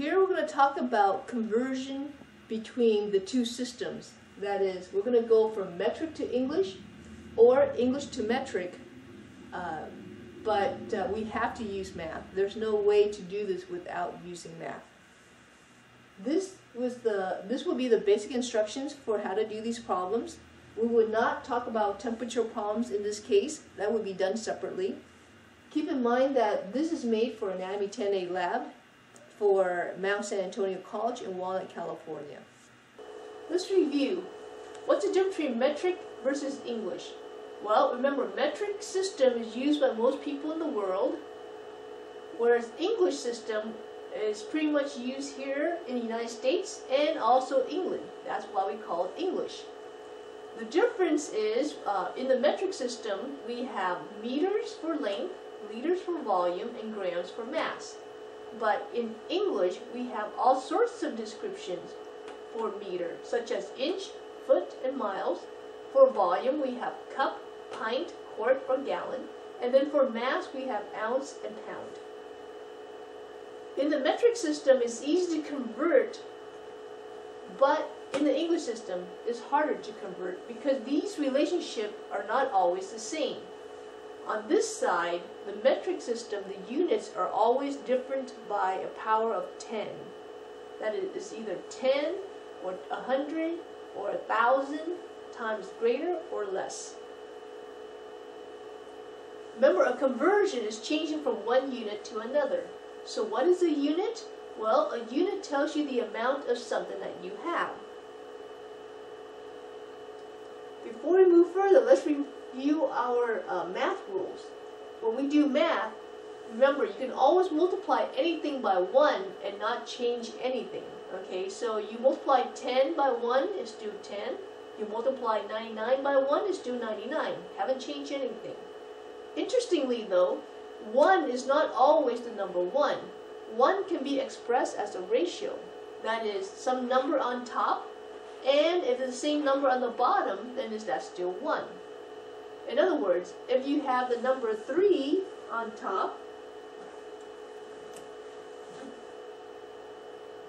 here we're going to talk about conversion between the two systems. That is, we're going to go from metric to English or English to metric, uh, but uh, we have to use math. There's no way to do this without using math. This was the this will be the basic instructions for how to do these problems. We would not talk about temperature problems in this case. That would be done separately. Keep in mind that this is made for an Anatomy 10A lab for Mount San Antonio College in Walnut, California. Let's review. What's the difference between metric versus English? Well, remember, metric system is used by most people in the world, whereas English system is pretty much used here in the United States and also England. That's why we call it English. The difference is, uh, in the metric system, we have meters for length, liters for volume, and grams for mass. But in English, we have all sorts of descriptions for meter, such as inch, foot, and miles. For volume, we have cup, pint, quart, or gallon. And then for mass, we have ounce and pound. In the metric system, it's easy to convert, but in the English system, it's harder to convert because these relationships are not always the same. On this side, the metric system, the units are always different by a power of 10. That is either 10 or 100 or 1,000 times greater or less. Remember, a conversion is changing from one unit to another. So what is a unit? Well, a unit tells you the amount of something that you have. Before we move further, let's review our uh, math rules. When we do math, remember, you can always multiply anything by 1 and not change anything. Okay, so you multiply 10 by 1, it's do 10. You multiply 99 by 1, it's do 99. Haven't changed anything. Interestingly though, 1 is not always the number 1. 1 can be expressed as a ratio. That is, some number on top, and if it's the same number on the bottom, then is that still 1. In other words, if you have the number 3 on top,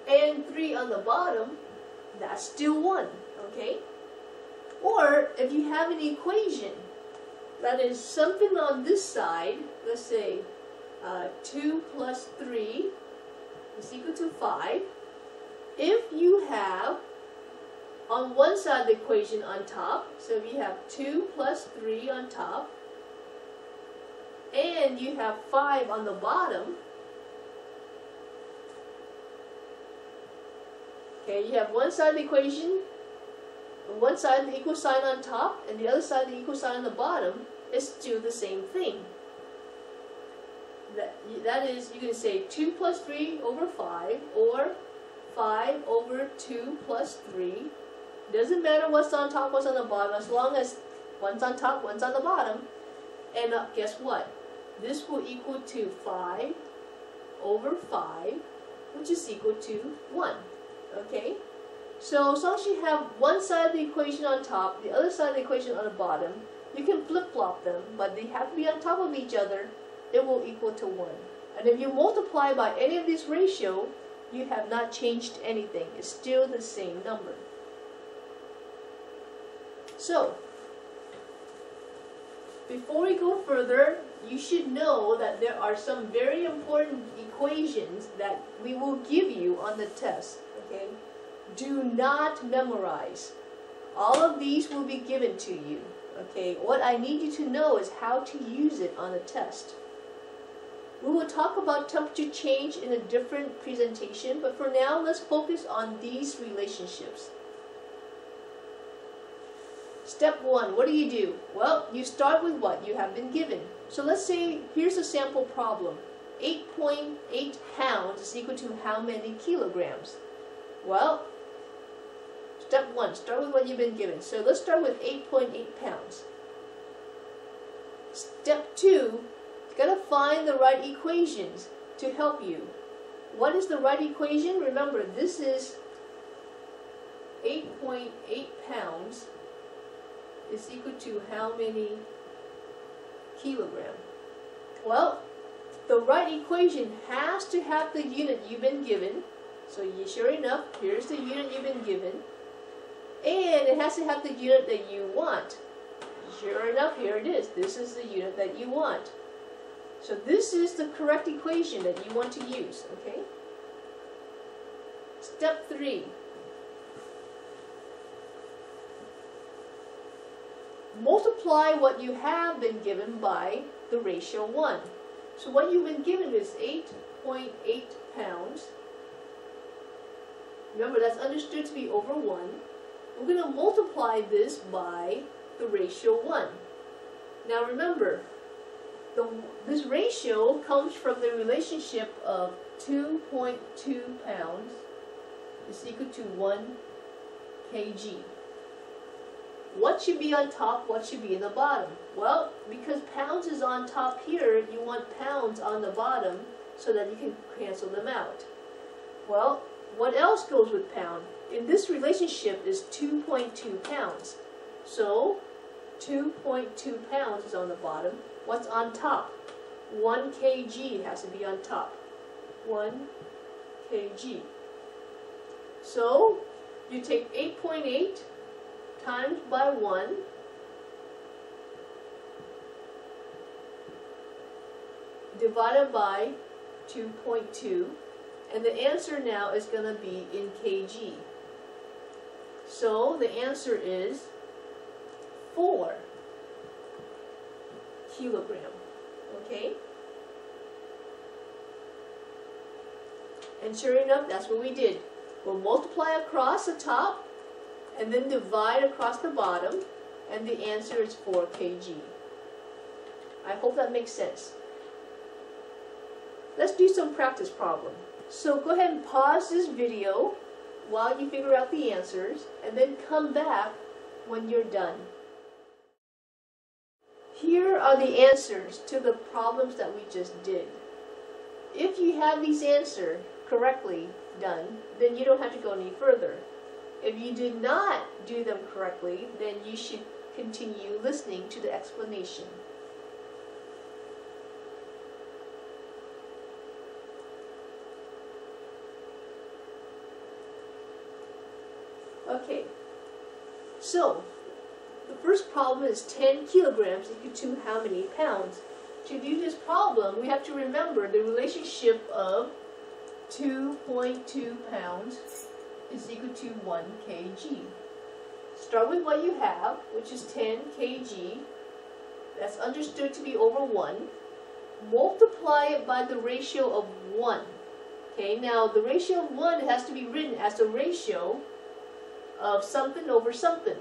and 3 on the bottom, that's still 1, okay? Or if you have an equation that is something on this side, let's say uh, 2 plus 3 is equal to 5. If you have on one side of the equation on top, so you have 2 plus 3 on top, and you have 5 on the bottom, okay, you have one side of the equation, one side of the equal sign on top, and the other side of the equal sign on the bottom, is still the same thing. That, that is, you can say 2 plus 3 over 5, or 5 over 2 plus 3. Doesn't matter what's on top, what's on the bottom, as long as one's on top, one's on the bottom. And uh, guess what? This will equal to 5 over 5, which is equal to 1. Okay? So as long as you have one side of the equation on top, the other side of the equation on the bottom, you can flip-flop them, but they have to be on top of each other. It will equal to 1. And if you multiply by any of these ratio, you have not changed anything. It's still the same number. So, before we go further, you should know that there are some very important equations that we will give you on the test. Okay? Do not memorize. All of these will be given to you. Okay, what I need you to know is how to use it on a test. We will talk about temperature change in a different presentation, but for now, let's focus on these relationships. Step one, what do you do? Well, you start with what you have been given. So let's say, here's a sample problem. 8.8 .8 pounds is equal to how many kilograms? Well, Step one, start with what you've been given. So let's start with 8.8 .8 pounds. Step two, you gotta find the right equations to help you. What is the right equation? Remember, this is 8.8 .8 pounds is equal to how many kilogram? Well, the right equation has to have the unit you've been given So you, sure enough, here's the unit you've been given. And it has to have the unit that you want. Sure enough, here it is. This is the unit that you want. So this is the correct equation that you want to use, okay? Step three. Multiply what you have been given by the ratio 1. So what you've been given is 8.8 pounds. Remember, that's understood to be over 1. We're going to multiply this by the ratio 1. Now remember, the, this ratio comes from the relationship of 2.2 pounds is equal to 1 kg. What should be on top, what should be in the bottom? Well, because pounds is on top here, you want pounds on the bottom so that you can cancel them out. Well, what else goes with pound? In this relationship is 2.2 pounds. So, 2.2 pounds is on the bottom. What's on top? 1 kg has to be on top. 1 kg. So, you take 8.8 times by 1 divided by 2.2 and the answer now is going to be in kg. So the answer is 4 kilogram. Okay? And sure enough, that's what we did. We'll multiply across the top and then divide across the bottom and the answer is 4 kg. I hope that makes sense. Let's do some practice problem. So go ahead and pause this video while you figure out the answers and then come back when you're done. Here are the answers to the problems that we just did. If you have these answers correctly done, then you don't have to go any further. If you did not do them correctly, then you should continue listening to the explanation. Okay, so the first problem is 10 kilograms equal to how many pounds? To do this problem, we have to remember the relationship of 2.2 pounds is equal to 1 kg. Start with what you have, which is 10 kg. That's understood to be over 1. Multiply it by the ratio of 1. Okay, now the ratio of 1 has to be written as a ratio of something over something.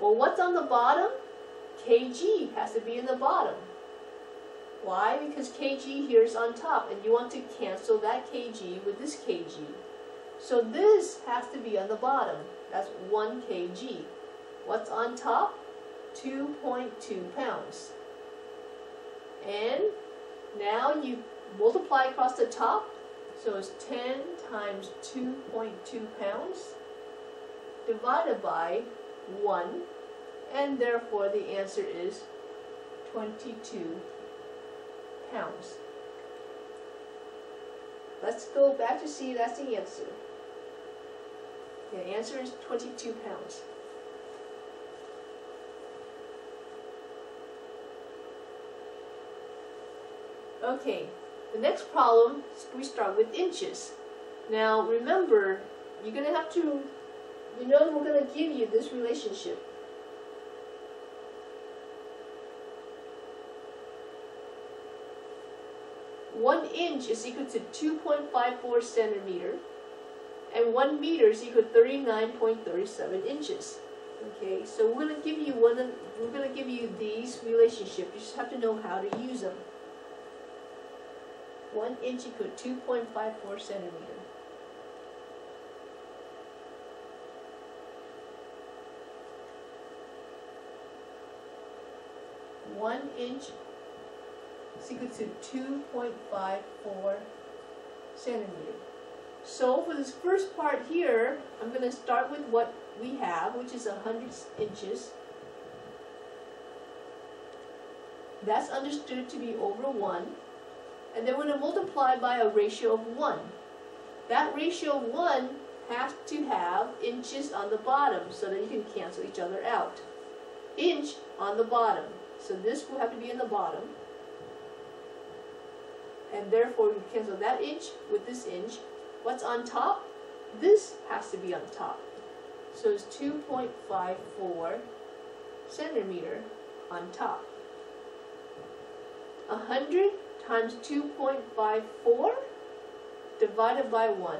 Well, what's on the bottom? kg has to be in the bottom. Why? Because kg here is on top, and you want to cancel that kg with this kg. So this has to be on the bottom. That's 1 kg. What's on top? 2.2 pounds. And now you multiply across the top. So it's 10 times 2.2 pounds divided by 1. And therefore the answer is 22 pounds. Let's go back to see that's the answer. The answer is 22 pounds. Okay, the next problem, we start with inches. Now remember, you're going to have to, you know we're going to give you this relationship. One inch is equal to 2.54 centimeter and one meter is equal to 39.37 inches. Okay, so we're going to give you one. we're going to give you these relationships. You just have to know how to use them. One inch equal to 2.54 centimeter. One inch is equal to 2.54 centimeter. So for this first part here, I'm going to start with what we have, which is 100 inches. That's understood to be over 1. And then we're going to multiply by a ratio of 1. that ratio of 1 has to have inches on the bottom so that you can cancel each other out. Inch on the bottom. So this will have to be in the bottom. And therefore we cancel that inch with this inch. What's on top? This has to be on top. So it's 2.54 centimeter on top. 100 times 2.54 divided by 1.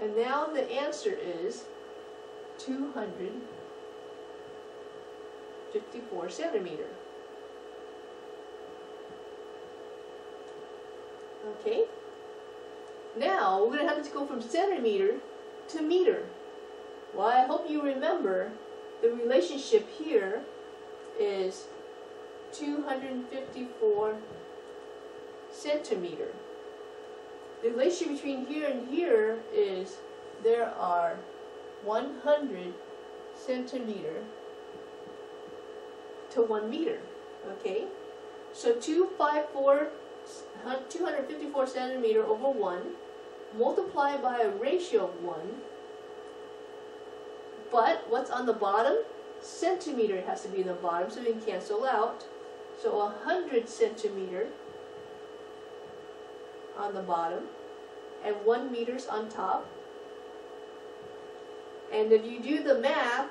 And now the answer is 254 centimeter. Okay? Now, we're going to have to go from centimeter to meter. Well, I hope you remember the relationship here is 254 centimeter. The relationship between here and here is there are 100 centimeter to 1 meter. Okay? So 254 254 centimeter over 1, multiplied by a ratio of 1, but what's on the bottom? Centimeter has to be in the bottom so we can cancel out. So 100 centimeter on the bottom and 1 meters on top. And if you do the math,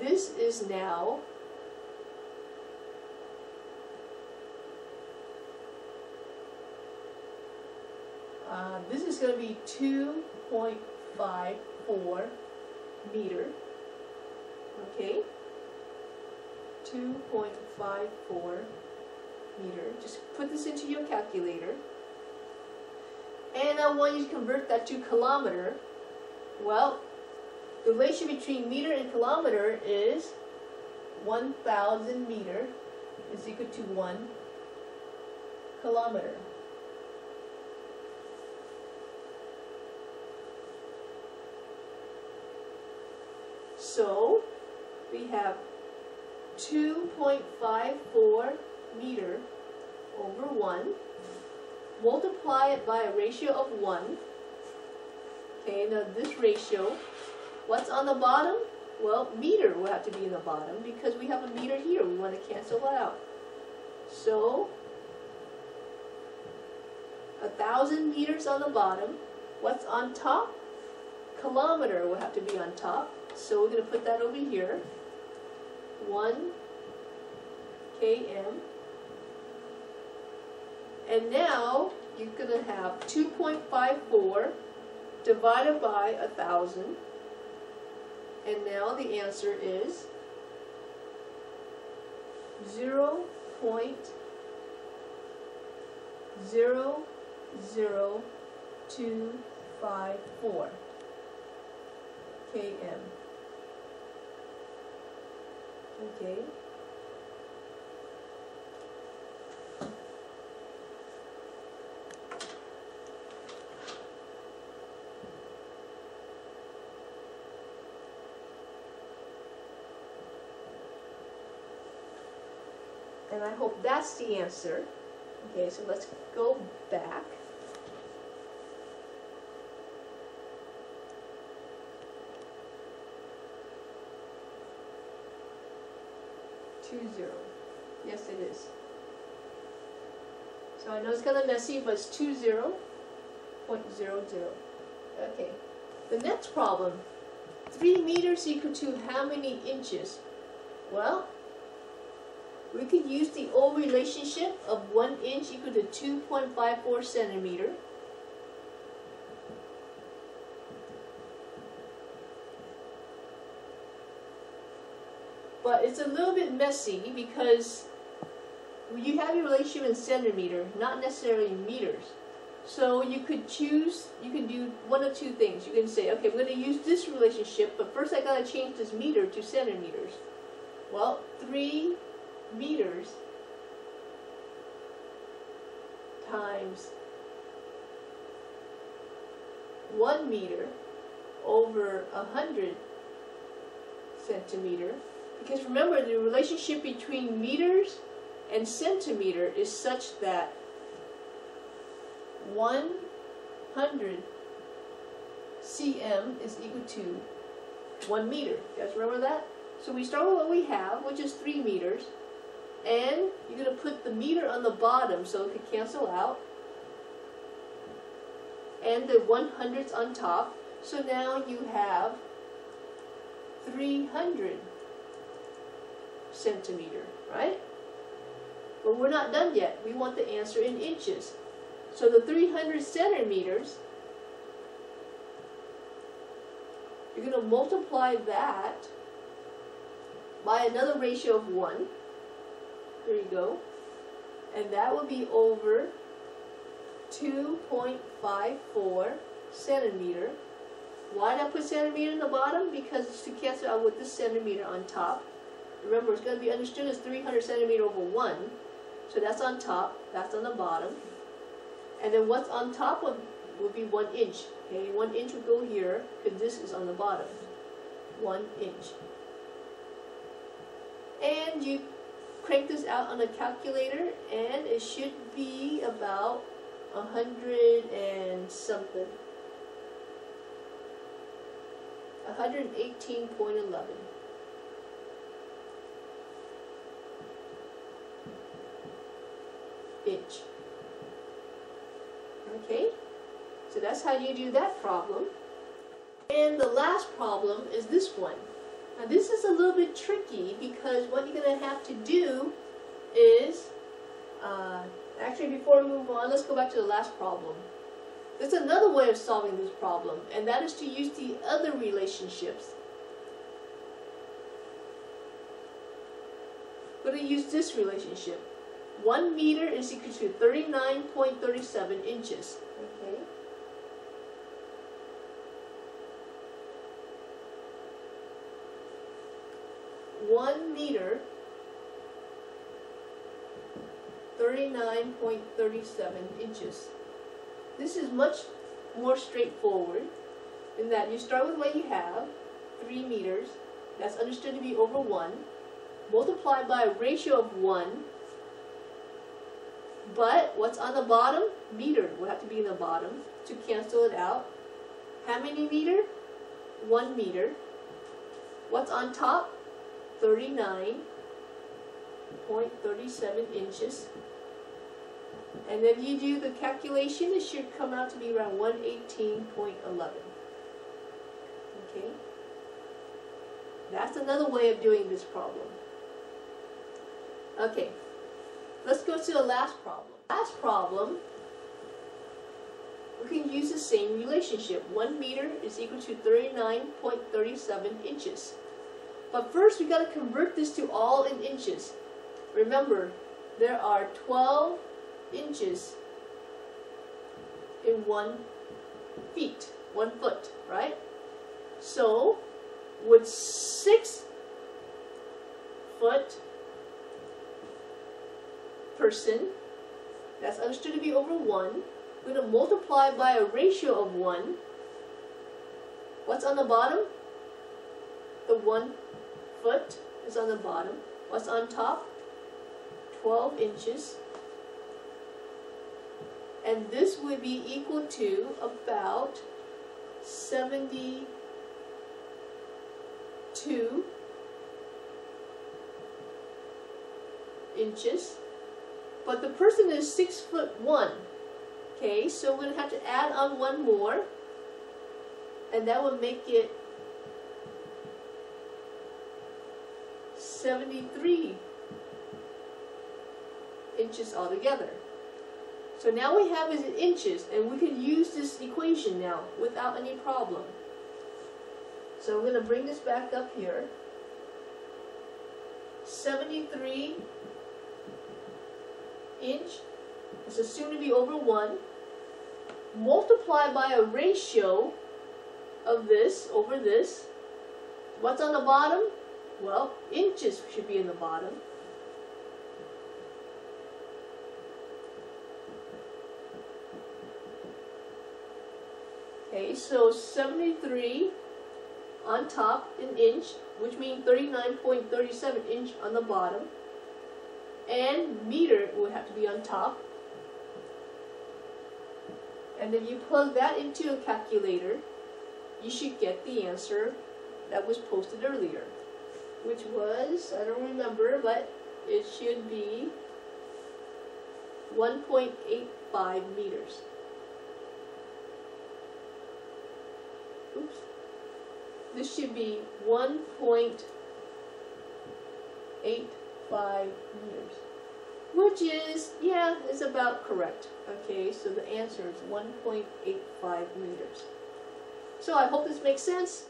this is now Uh, this is going to be 2.54 meter. Okay? 2.54 meter. Just put this into your calculator. And I want you to convert that to kilometer. Well, the ratio between meter and kilometer is 1,000 meter is equal to 1 kilometer. So we have 2.54 meter over 1. Multiply it by a ratio of 1. Okay, now this ratio, what's on the bottom? Well, meter will have to be in the bottom because we have a meter here. We want to cancel it out. So, a thousand meters on the bottom. What's on top? Kilometer will have to be on top. So we're going to put that over here. 1 km. And now you're going to have 2.54 divided by 1,000. And now the answer is 0 0.00254 km. Okay. And I hope that's the answer. Okay, so let's go back. Two zero. Yes, it is. So I know it's kind of messy, but it's two zero point zero zero. Okay. The next problem. Three meters equal to how many inches? Well, we could use the old relationship of one inch equal to 2.54 centimeter. But it's a little bit messy because you have your relationship in centimeter, not necessarily meters. So you could choose, you can do one of two things. You can say, okay, I'm going to use this relationship, but first I got to change this meter to centimeters. Well, 3 meters times 1 meter over a 100 centimeter Because remember, the relationship between meters and centimeter is such that 100 cm is equal to 1 meter. You guys remember that? So we start with what we have, which is 3 meters. And you're going to put the meter on the bottom so it can cancel out. And the 100s on top. So now you have 300 centimeter, right? But we're not done yet. We want the answer in inches. So the 300 centimeters, you're going to multiply that by another ratio of 1. There you go. And that would be over 2.54 centimeter. Why did I put centimeter in the bottom? Because it's to cancel out with the centimeter on top. Remember, it's going to be understood as 300 centimeter over 1. So that's on top, that's on the bottom. And then what's on top of will be 1 inch. Okay, 1 inch will go here, because this is on the bottom. 1 inch. And you crank this out on a calculator, and it should be about hundred and something. 118.11. inch. Okay, so that's how you do that problem. And the last problem is this one. Now this is a little bit tricky because what you're going to have to do is, uh, actually before we move on, let's go back to the last problem. There's another way of solving this problem, and that is to use the other relationships. We're going to use this relationship. 1 meter is equal to 39.37 inches. Okay. One meter, 39.37 inches. This is much more straightforward in that you start with what you have, 3 meters, that's understood to be over 1, multiplied by a ratio of 1, but what's on the bottom? Meter will have to be in the bottom to cancel it out. How many meter? One meter. What's on top? 39.37 inches. And if you do the calculation, it should come out to be around 118.11. Okay? That's another way of doing this problem. Okay. Let's go to the last problem. Last problem, we can use the same relationship. 1 meter is equal to 39.37 inches. But first, we got to convert this to all in inches. Remember, there are 12 inches in one feet, one foot, right? So, with six foot person, that's understood to be over 1, we're going to multiply by a ratio of 1. What's on the bottom? The 1 foot is on the bottom. What's on top? 12 inches. And this would be equal to about 72 inches. But the person is six foot one. Okay, so we're to have to add on one more. And that will make it 73 inches altogether. So now we have is in inches, and we can use this equation now without any problem. So I'm going to bring this back up here. 73 inch is assumed to be over 1, multiply by a ratio of this over this. What's on the bottom? Well, inches should be in the bottom. Okay, so 73 on top an inch, which means 39.37 inch on the bottom. And meter would have to be on top. And if you plug that into a calculator, you should get the answer that was posted earlier, which was, I don't remember, but it should be 1.85 meters. Oops. This should be 1.85 meters, which is, yeah, is about correct. Okay, so the answer is 1.85 meters. So I hope this makes sense.